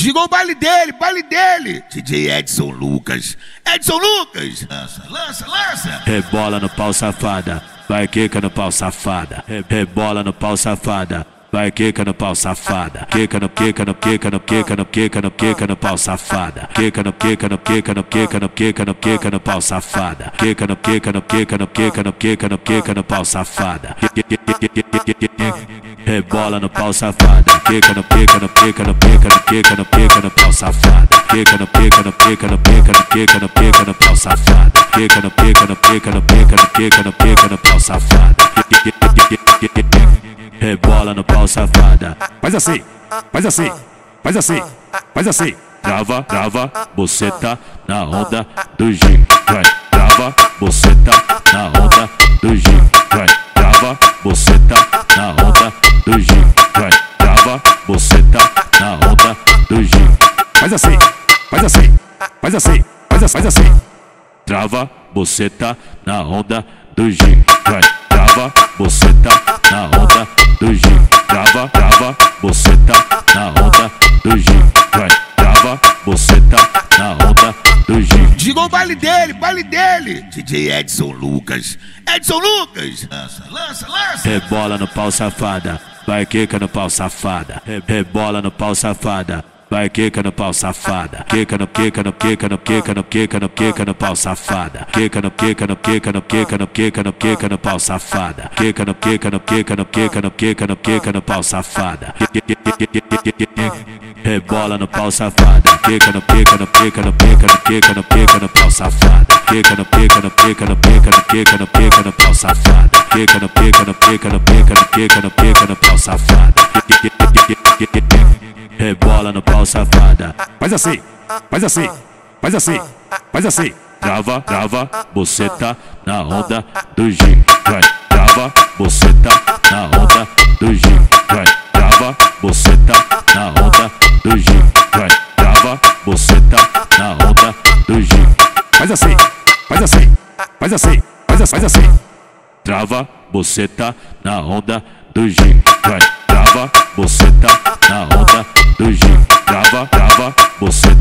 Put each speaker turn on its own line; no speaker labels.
Diga o baile dele, baile dele. DJ Edson Lucas. Edson Lucas. Lança, lança, lança.
Rebola no pau safada, vai quica no pau safada. Re- Rebola no pau safada, vai quica no pau safada. Quica no quica no quica no quica no quica no quica no pau safada. Quica no quica no quica no quica no quica no quica no pau safada. Quica no quica no quica no quica no quica no quica no pau safada. Rebola no pau safada, quica no pica no pica no pica no pica no pica no pau safada. Quica no pica no pica no pica no pica no pica no pau safada. Quica no pica no pica no pica no pica no pica no pau safada. Rebola no pau safada. Faz assim, faz assim, faz assim, faz assim. Trava, trava, buceta na onda do G. Vai, trava, buceta na onda do G. Vai, trava, buceta na onda do G. Vai, trava, buceta na onda do G. Faz assim, faz assim, faz assim, faz assim, faz assim. Trava, buceta na onda do G. Vai, trava, na onda do G. Trava, trava, buceta na onda do G. Vai, trava, buceta na onda do G.
Diga o baile dele, baile dele. DJ Edson Lucas. Edson Lucas. Lança, lança, lança.
Rebola no pau safada, vai quica no pau safada. Re- Rebola no pau safada, vai quica no pau safada. Quica no quica no quica no quica no quica no quica no pau safada. Quica no quica no quica no quica no quica no quica no pau safada. Quica no quica no quica no quica no quica no quica no pau safada. Rebola no pau safada, quica no pica no pica no pica no pica no pica no pau safada. Quica no pica no pica no pica no pica no pica no pau safada. Quica no pica no pica no pica no pica no pica no pau safada. Rebola no pau safada. Faz assim, faz assim, faz assim, faz assim. Trava, trava, buceta na onda do G. Vai, trava, buceta na onda do G. Vai, trava, buceta na onda do G. Vai, trava, buceta na onda do G. Faz assim, faz assim, faz assim, faz assim, faz assim. Trava, buceta na onda do G. Vai, trava, na onda